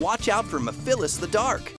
Watch out for Mephilis the Dark.